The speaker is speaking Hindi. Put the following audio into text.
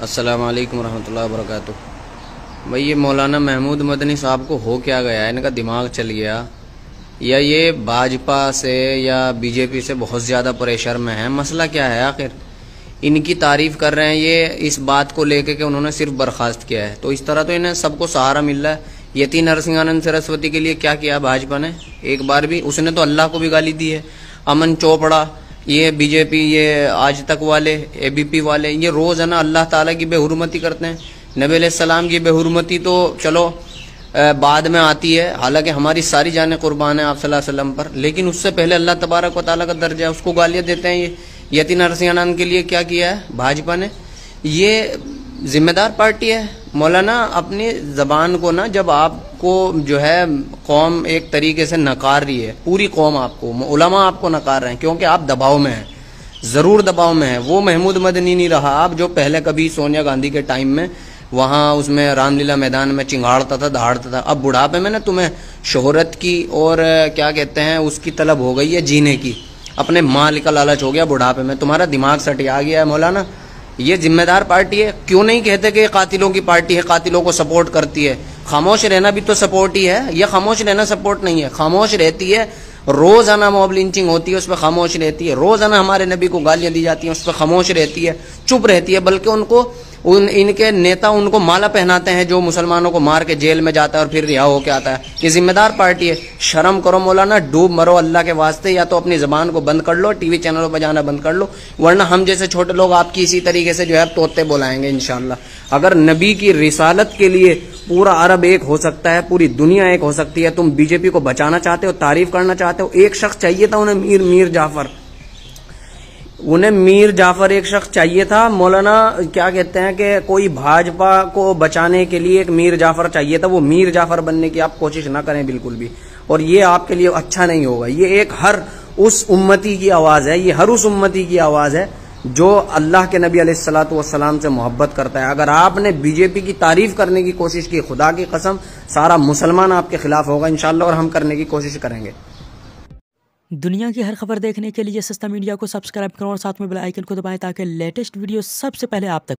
अस्सलाम वालेकुम रहमतुल्लाहि व भाई, ये मौलाना महमूद मदनी साहब को हो क्या गया? इनका दिमाग चल गया। या ये भाजपा से या बीजेपी से बहुत ज़्यादा प्रेशर में है? मसला क्या है आखिर? इनकी तारीफ़ कर रहे हैं, ये इस बात को लेके कि उन्होंने सिर्फ़ बर्खास्त किया है। तो इस तरह तो इन्हें सबको सहारा मिल रहा है। यती नरसिंहानंद सरस्वती के लिए क्या किया भाजपा ने? एक बार भी, उसने तो अल्लाह को भी गाली दी है। अमन चोपड़ा ये बीजेपी, ये आज तक वाले, एबीपी वाले, ये रोज़ है ना, अल्लाह ताला की बेहरमती करते हैं। नबी सलाम की बेहरमती तो चलो बाद में आती है। हालाँकि हमारी सारी जानें कुर्बान है आप वसल्लम पर, लेकिन उससे पहले अल्लाह तबारक व ताली का दर्जा है, उसको गालियाँ देते हैं ये। यती नरसिंहानंद के लिए क्या किया है? भाजपा ने। ये जिम्मेदार पार्टी है। मौलाना अपनी जबान को ना, जब आपको जो है कौम एक तरीके से नकार रही है, पूरी कौम आपको, उलमा आपको नकार रहे हैं, क्योंकि आप दबाव में हैं, ज़रूर दबाव में है। वो महमूद मदनी नहीं रहा, आप जो पहले कभी सोनिया गांधी के टाइम में वहाँ उसमें रामलीला मैदान में चिंगाड़ता था, दहाड़ता था, अब बुढ़ापे में ना तुम्हें शोहरत की और क्या कहते हैं, उसकी तलब हो गई है जीने की। अपने माल का लालच हो गया बुढ़ापे में, तुम्हारा दिमाग सटिया गया है मौलाना। ये जिम्मेदार पार्टी है, क्यों नहीं कहते कि कातिलों की पार्टी है, कातिलों को सपोर्ट करती है? खामोश रहना भी तो सपोर्ट ही है। यह खामोश रहना सपोर्ट नहीं है। खामोश रहती है, रोज़ाना मॉब लिंचिंग होती है, उस पर खामोश रहती है। रोज़ाना हमारे नबी को गालियाँ दी जाती हैं, उस पर खामोश रहती है, चुप रहती है, बल्कि उनको उन, इनके नेता उनको माला पहनाते हैं जो मुसलमानों को मार के जेल में जाता है और फिर रिहा होकर आता है। ये जिम्मेदार पार्टी है। शर्म करो मौलाना, डूब मरो अल्लाह के वास्ते, या तो अपनी जबान को बंद कर लो, टीवी चैनलों पर जाना बंद कर लो, वरना हम जैसे छोटे लोग आपकी इसी तरीके से जो है तोते बुलाएँगे इनशाला अगर नबी की रिसालत के लिए पूरा अरब एक हो सकता है, पूरी दुनिया एक हो सकती है, तुम बीजेपी को बचाना चाहते हो, तारीफ़ करना चाहते हो, एक शख्स चाहिए था उन्हें मीर मीर जाफ़र। उन्हें मीर जाफ़र एक शख्स चाहिए था। मौलाना, क्या कहते हैं कि कोई भाजपा को बचाने के लिए एक मीर जाफ़र चाहिए था। वो मीर जाफ़र बनने की आप कोशिश ना करें बिल्कुल भी। और ये आपके लिए अच्छा नहीं होगा। ये एक हर उस उम्मती की आवाज़ है। ये हर उस उम्मती की आवाज़ है जो अल्लाह के नबी सलाम से मोहब्बत करता है। अगर आपने बीजेपी की तारीफ़ करने की कोशिश की, खुदा की कसम, सारा मुसलमान आपके खिलाफ होगा इंशाल्लाह और हम करने की कोशिश करेंगे। दुनिया की हर खबर देखने के लिए सस्ता मीडिया को सब्सक्राइब करो और साथ में बेल आइकन को दबाएँ ताकि लेटेस्ट वीडियो सबसे पहले आप तक